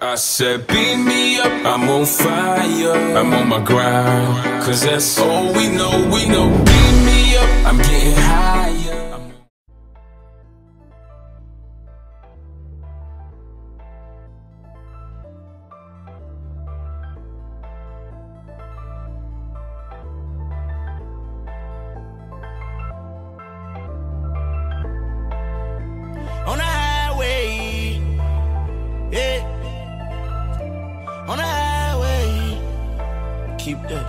I said, beat me up, I'm on fire. I'm on my grind, cause that's all we know. We know, beat me up, I'm getting higher. Keep that.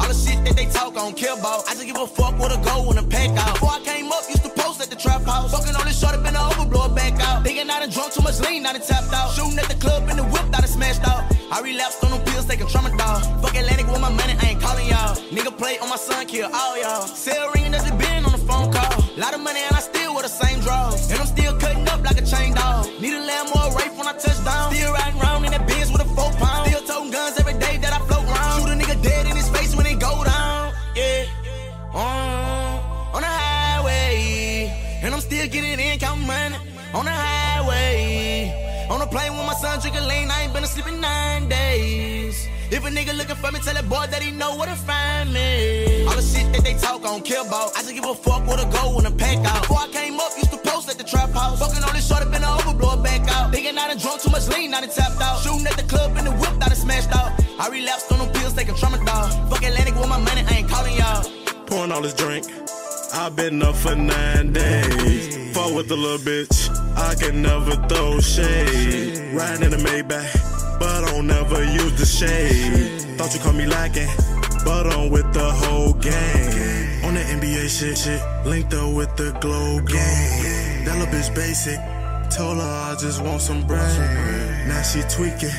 All the shit that they talk, I don't care about. I just give a fuck with a go when a pack out. Before I came up, used to post at the trap house. Fucking on this short, been over, blow it back out. Thinking I done drunk too much lean, I done tapped out. Shooting at the club in the whip, I done smashed out. I relapsed on them pills, taking tramadol. Fuck Atlantic with my money, I ain't calling y'all. Nigga play on my son, kill all y'all. Cell ringing, that's it been on the phone call. Lot of money and Plane with my son drinking lean, I ain't been asleep in nine days. If a nigga looking for me, tell that boy that he know where to find me. All the shit that they talk, I don't care about. I just give a fuck with a go when a pack out. Before I came up, used to post at the trap house. Fucking on this short, been over, blow it back out. Thinking I done drunk too much lean, I done tapped out. Shooting at the club in the whip, I done smashed out. I relapsed on them pills, taking tramadol. Fuck Atlantic with my money, I ain't calling y'all. pouring all this drink. I've been up for nine days. With a little bitch. I can never throw shade. Riding in a Maybach, but I don't never use the shade. Thought you caught me lacking, but I'm with the whole gang. On the NBA shit, shit. Linked up with the glow gang. That little bitch basic. Told her I just want some bread. Now she tweaking.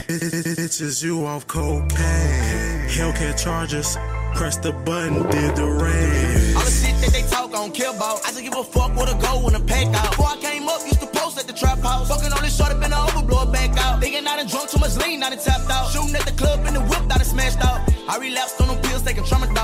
Bitches, you off cocaine. Hellcat charges. Press the button, did the rain. All the shit that they talk, don't care about. I just give a fuck what a go when a pack out. Before I came up, used to post at the trap house. Fucking on this short, been over, blow it back out. Thinking I done drunk too much lean, I done tapped out. Shooting at the club in the whip, I done smashed out. I relapsed on them pills, taking tramadol.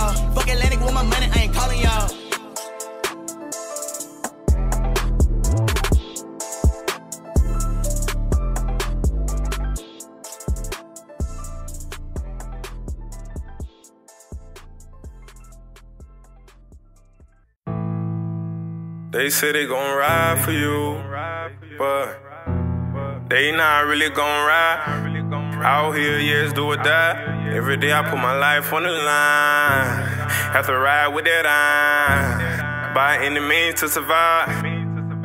They say they gon' ride for you, but they not really gon' ride. Out here, yes, do or die. Every day I put my life on the line. Have to ride with that iron. By any means to survive.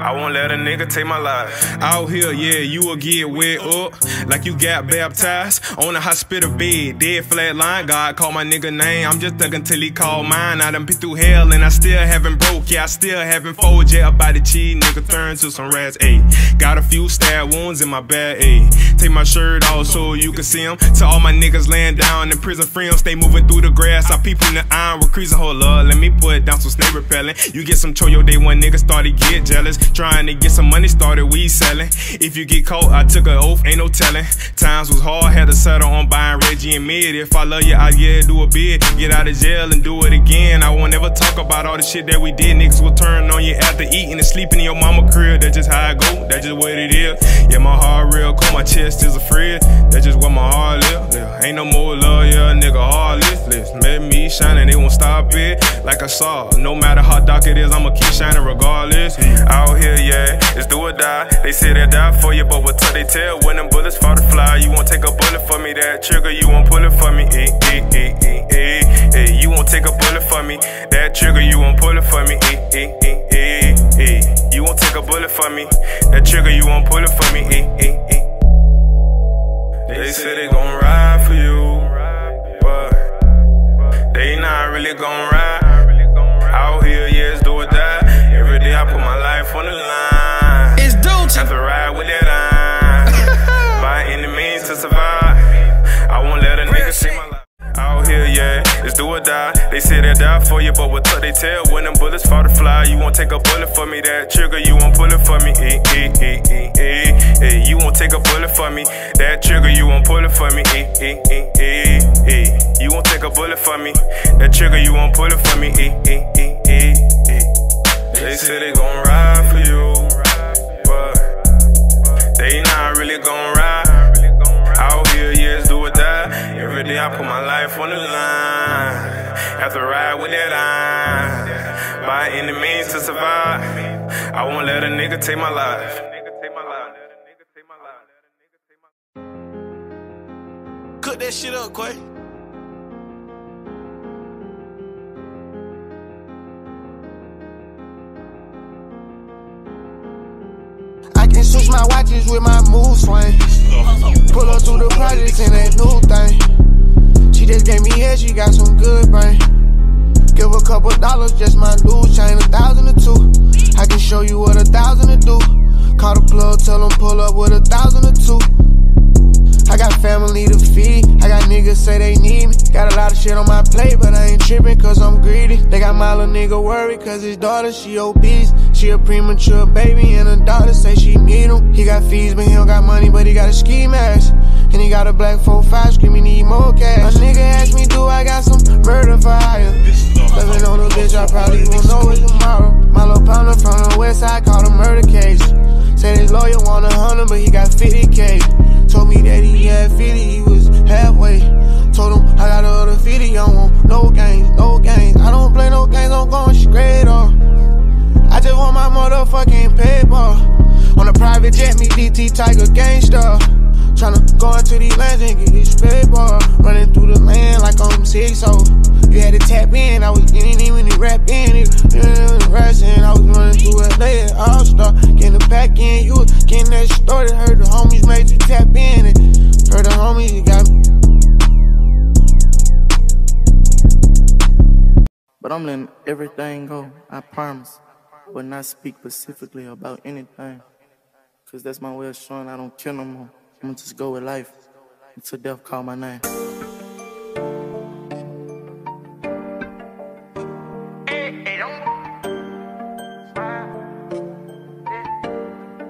I won't let a nigga take my life. Out here, yeah, you will get wet up like you got baptized on a hospital bed. Dead flat line, God call my nigga name. I'm just thuggin' till he call mine. I done been through hell and I still haven't broke. Yeah, I still haven't folded. Yeah, about the cheese, nigga turn to some rats. Ayy, got a few stab wounds in my back. Ayy, take my shirt off so you can see them. To all my niggas laying down in prison free 'em, Stay moving through the grass. I peep in the iron, we're. Hold up, let me put down some snake repellent. You get some choyo day one nigga started get jealous. Trying to get some money started, we selling. If you get caught, I took an oath, ain't no telling. Times was hard, had to settle on buying Reggie and mid. If I love you, I yeah, do a bid. Get out of jail and do it again. I won't ever talk about all the shit that we did. Niggas will turn on you after eating and sleeping in your mama crib. That's just how I go, that's just what it is. Yeah, my heart real cold, my chest is a afraid. That's just where my heart live. Yeah, ain't no more love, yeah, nigga, heartless. Listen, Let me shine and they won't stop it. Like I saw, no matter how dark it is, I'ma keep shining regardless. Out here, yeah, it's do or die. They say they die for you, but what till they tell when them bullets fall to fly? You won't take a bullet for me, that trigger, you won't pull it for me. Eh, eh, eh, eh, eh, eh. You won't take a bullet for me, that trigger, you won't pull it for me. Eh, eh, eh, eh, eh. You won't take a bullet for me, that trigger, you won't pull it for me. Eh, eh, eh. They say they gon' ride for you, but they not really gon' ride. Do or die. They say they die for you, but what tuck they tell when them bullets fall to fly? You won't take a bullet for me, that trigger, you won't pull it for me. Eh, eh, eh, eh, eh, eh. You won't take a bullet for me, that trigger, you won't pull it for me. Eh, eh, eh, eh, eh. You won't take a bullet for me, that trigger, you won't pull it for me. Eh, eh, eh, eh, eh. They say they gon' ride for you, but they not really gon' ride. Out here, yes, do or die. Every day I put my life on the line. To ride with that line. By any means to survive. I won't let a nigga take my life. Cook that shit up, Quay. I can switch my watches with my mood swing. Pull up through the projects in that new thing. She just gave me head, she got some good brain. Give a couple dollars, just my loose chain, a thousand or two. I can show you what a thousand to do. Call the plug, tell them pull up with a thousand or two. I got family to feed. I got niggas say they need me. Got a lot of shit on my plate, but I ain't tripping cause I'm greedy. They got my little nigga worried cause his daughter, she obese. She a premature baby and her daughter say she need him. He got fees, but he don't got money, but he got a ski mask. And he got a black 4-5 screaming need more cash. A nigga asked me, do I got some murder for hire? Living on a bitch, I probably won't know it tomorrow. My little partner from the west side called a murder case. Said his lawyer want a hundred, but he got 50k. Told me that he had 50, he was halfway. Told him I got other 50, I want no games, no games. I don't play no games, I'm going straight off. I just want my motherfucking paper. On a private jet, me DT Tiger gangster. Tryna go into these lands and get this paper. Running through the land like I'm six, so you had to tap in. I was getting in when you rap in. It, mm, it, racing. I was running through LA, all star. Getting the pack in, you was getting that started. Heard the homies made you tap in. And heard the homies, you got But I'm letting everything go, I promise. But not speak specifically about anything. Cause that's my way of showing I don't care no more. I'm gonna just go with life until death call my name.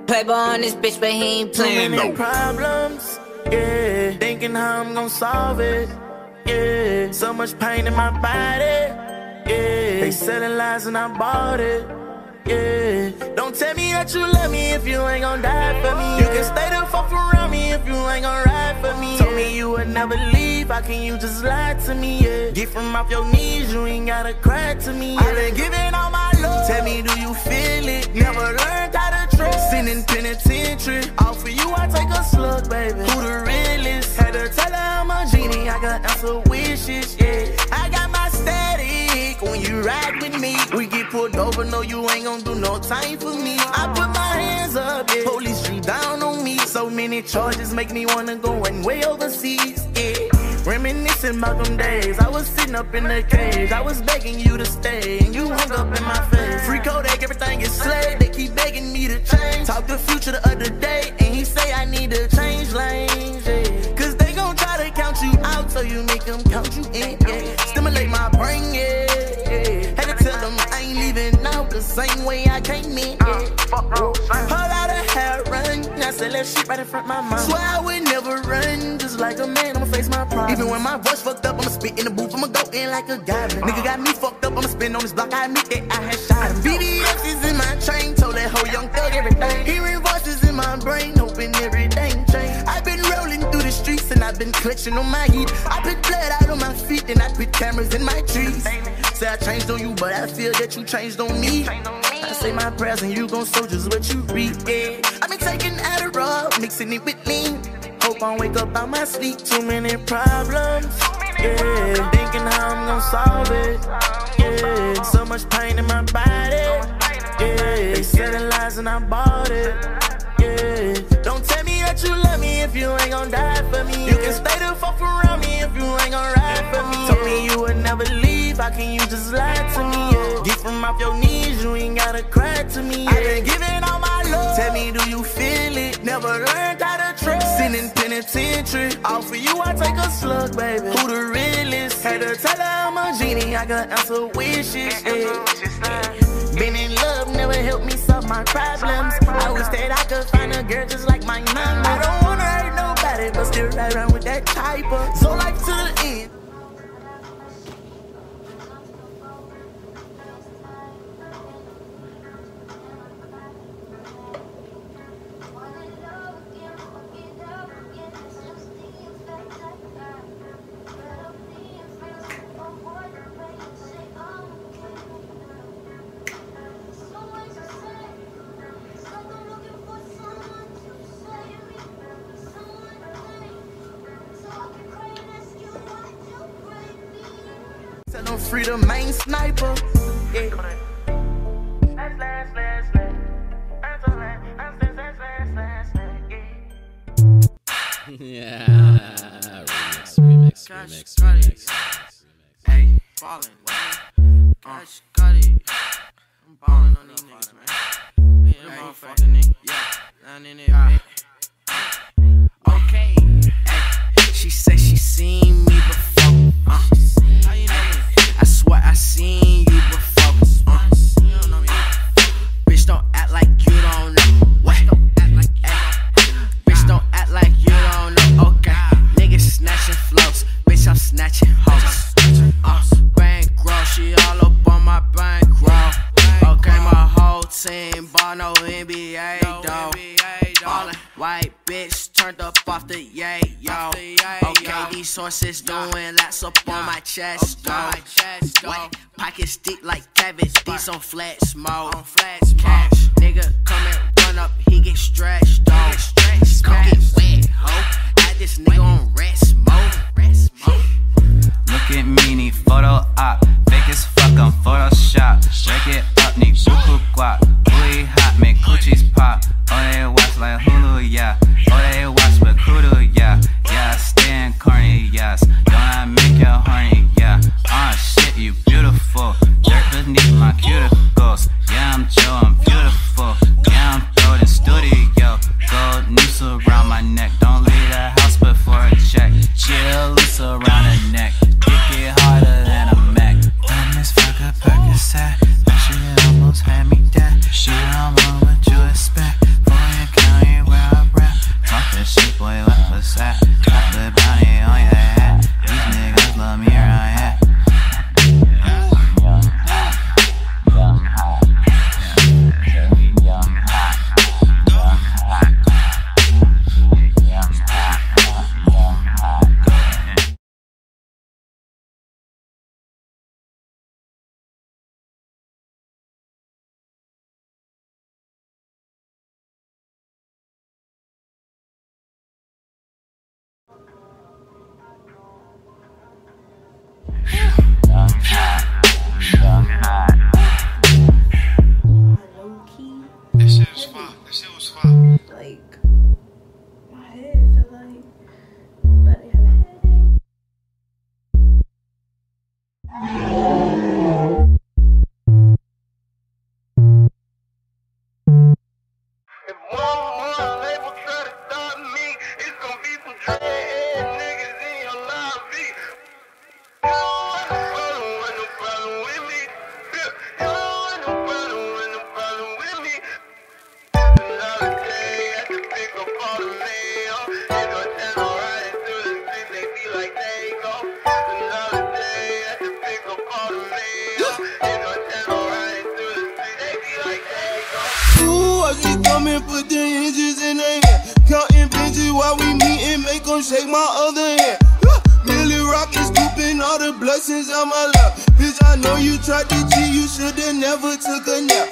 Paper on this bitch, but he ain't playing Too no. problems, yeah. Thinking how I'm gonna solve it, yeah. So much pain in my body, yeah. They selling lies and I bought it, yeah. Don't tell me that you love me if you ain't gonna die for me. You can stay the fuck around me if you ain't gonna ride for me. Told me you would never leave, how can you just lie to me, yeah? Get from off your knees, you ain't gotta cry to me, yeah. I been giving all my love. Tell me, do you feel it? Never learned how to trust. Sin in penitentiary. All for you, I take a slug, baby. Who the realest? Had to tell her I'm a genie, I got answer wishes, yeah. I got ride with me. We get pulled over, no, you ain't gonna do no time for me. I put my hands up, yeah. Police shoot down on me. So many charges make me wanna go and way overseas, yeah. Reminiscing about them days. I was sitting up in the cage. I was begging you to stay, and you hung up in my face. Free Kodak, everything is slayed. They keep begging me to change. Talk the future the other day, that shit right in front of my mind. Swear I would never run. Just like a man, I'ma face my problems. Even when my voice fucked up, I'ma spit in the booth. I'ma go in like a goblin. Nigga got me fucked up, I'ma spin on this block. I admit that I had shot him. BBX is in my chain. Told that whole young thug everything. Hearing voices in my brain, hoping everything change. I've been rolling through the streets and I've been clutching on my heat. I put blood out on my feet and I put cameras in my trees. Say I changed on you, but I feel that you changed on me. I say my prayers and you gon' sow just what you read. Yeah. I've been taking Adderall, mixing it with lean. Hope I wake up out my sleep. Too many problems. Yeah. Thinking how I'm gonna solve it. Yeah. So much pain in my body. Yeah. They selling lies and I bought it. Yeah. Don't tell me that you love me if you ain't gon' die for me. You can stay the fuck around me if you ain't gon' ride for me. Told me you would never leave. How can you just lie to me? Get from off your knees, you ain't gotta cry to me. I been giving all my love. Tell me, do you feel it? Never learned how to trust. Sin in penitentiary. All for you, I take a slug, baby. Who the realest? Had to tell her I'm a genie. I got answer wishes. Yeah. Been in love, never helped me solve my problems. I wish that I could find a girl just like my mama. I don't wanna hurt nobody, but still ride around with that type of. So life to the end. And I'm free the main sniper. Yeah. yeah. Remix, remix, remix, remix. Hey, ballin'. Cash got it. I'm ballin' on these niggas, man. Yeah, motherfucking nigga. Yeah, down in there, man. Okay. Hey, she said she seen me before. Uh. Swear I seen you before. Uh. Bitch, don't act like you don't know. What? Bitch, don't act like you don't know. Okay. Niggas snatching flows. Bitch, I'm snatching hoes. Uh, bankroll, she all up on my bankroll. Okay, my whole team ball no NBA white bitch turned up off the yay yo. Okay, these sources doing laps up on my chest though. White pockets deep like cabbage, these on flex mode. Cash, nigga come and run up, he get stretched though. Come get wet, ho. Had this nigga on rest mode. Rest mode. Look at me, need photo op. And put the hinges in their hand. Counting benches while we meet and make them shake my other hand. Millie rockin', scooping all the blessings on my lap. Bitch, I know you tried to cheat, you shoulda never took a nap.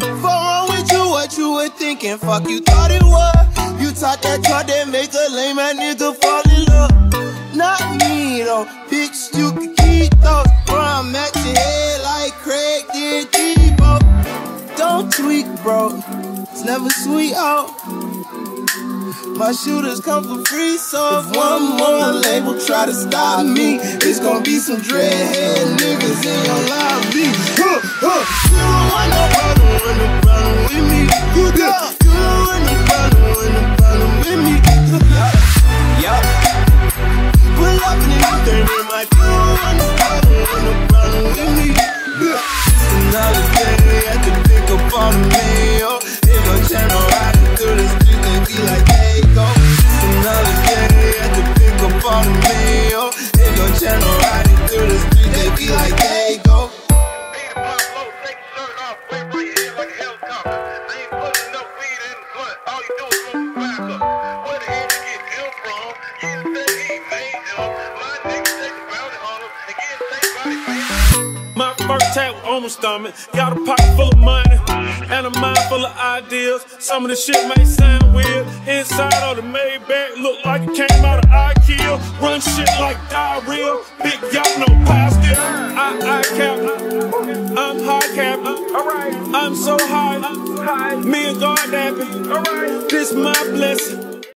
Fuck wrong with you, what you were thinking? Fuck you thought it was. You taught that truck that make a lame ass nigga fall never sweet out. My shooters come for free, so if one more label try to stop me, it's gonna be some dreadhead niggas in your lobby. Huh, huh. You don't want no problem no problem with me. You don't. Tap on my stomach. Got a pocket full of money and a mind full of ideas. Some of the shit may sound weird. Inside of the Maybach look like it came out of IKEA. Run shit like diarrhea. Big yacht, no pie still. I, I cap. I'm high cap. I'm so high. Me and God happy. This my blessing.